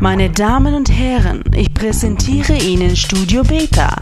Meine Damen und Herren, ich präsentiere Ihnen Studio Beta.